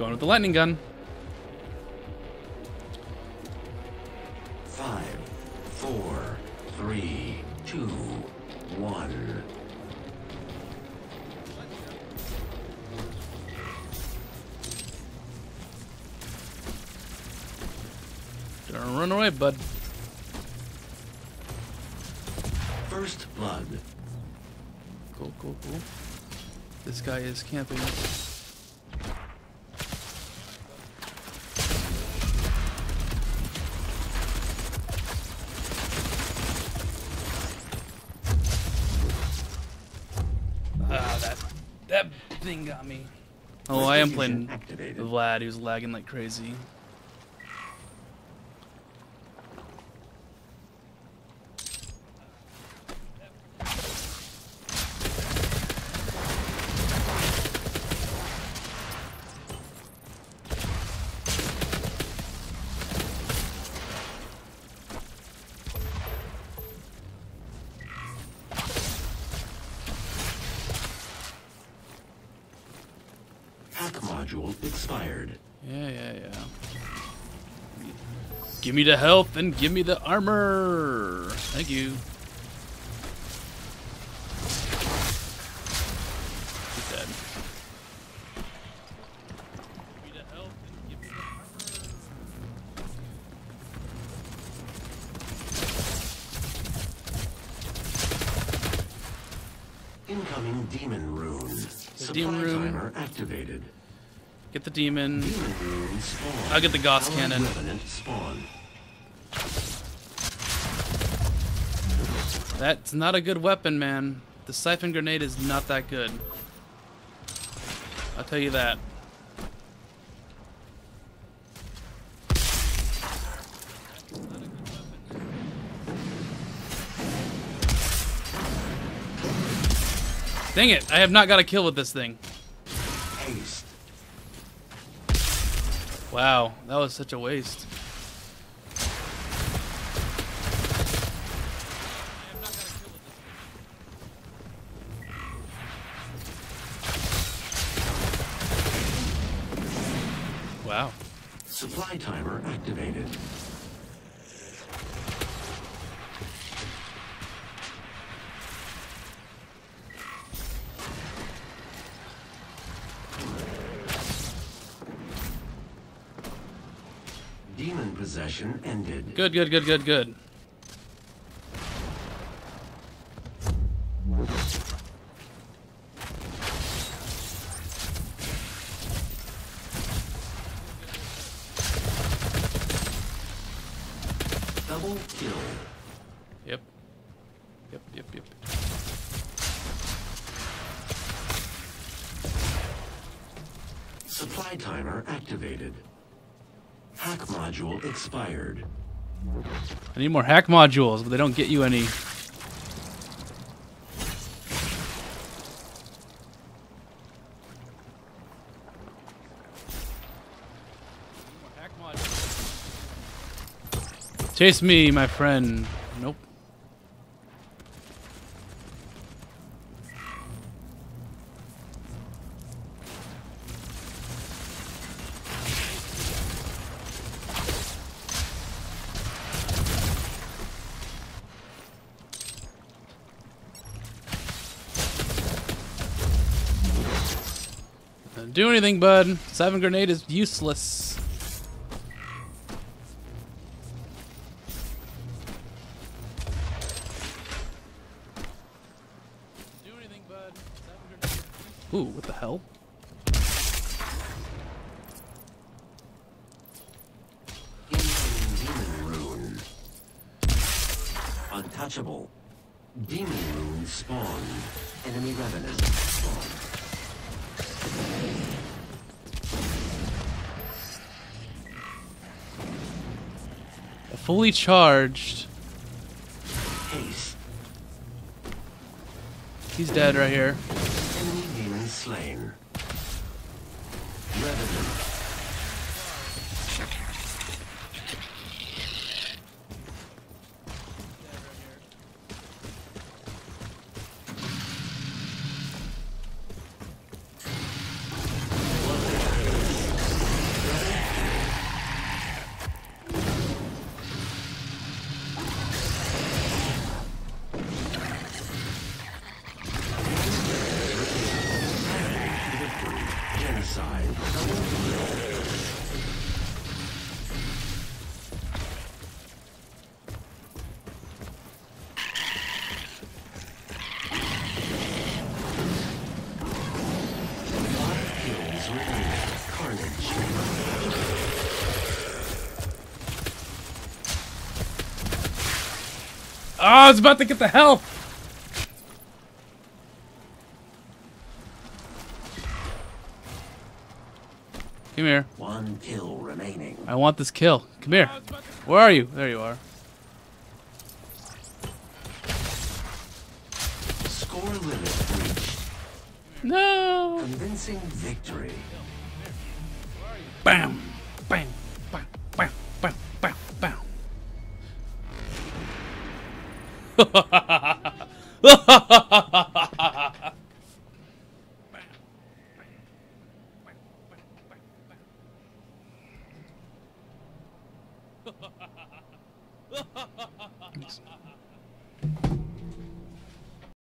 Going with the lightning gun. Five, four, three, two, one. Don't run away, bud. First blood. Cool, cool, cool. This guy is camping. Thing got me. Oh, I am playing Activated. Vlad. He was lagging like crazy. Module expired. Yeah, yeah, yeah. Give me the health and give me the armor. Thank you. He's dead. Give me the health and give me the armor. Incoming demon rune. Supply demon rune. timer activated. Get the demon. I'll get the Allied cannon. That's not a good weapon, man. The siphon grenade is not that good. I'll tell you that. Dang it, I have not got a kill with this thing. Haste. Wow, that was such a waste. Wow. Supply timer activated. Demon possession ended. Good, good, good, good, good. Double kill. Yep. Yep, yep, yep. Supply timer activated. Hack module expired. I need more hack modules, but they don't get you any. Chase me, my friend. Nope. Doesn't do anything, bud. Siphon grenade is useless. Ooh, what the hell? Untouchable. Demon rune spawn. Enemy revenant spawn. Fully charged. He's dead right here. Oh, I was about to get the health. Come here. One kill remaining. I want this kill. Come here. Where are you? There you are. Score limit reached. No. Convincing victory. Bam. Bam. Bam. Bam. Bam. Bam. Bam. Excellent.